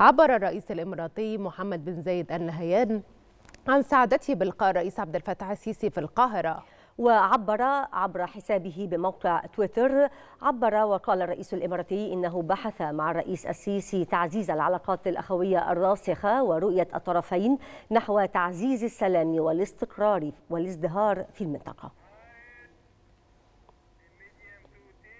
عبر الرئيس الإماراتي محمد بن زايد النهيان عن سعادته بلقاء الرئيس عبد الفتاح السيسي في القاهرة. وعبر عبر حسابه بموقع تويتر عبر وقال الرئيس الإماراتي إنه بحث مع الرئيس السيسي تعزيز العلاقات الأخوية الراسخة ورؤية الطرفين نحو تعزيز السلام والاستقرار والازدهار في المنطقة.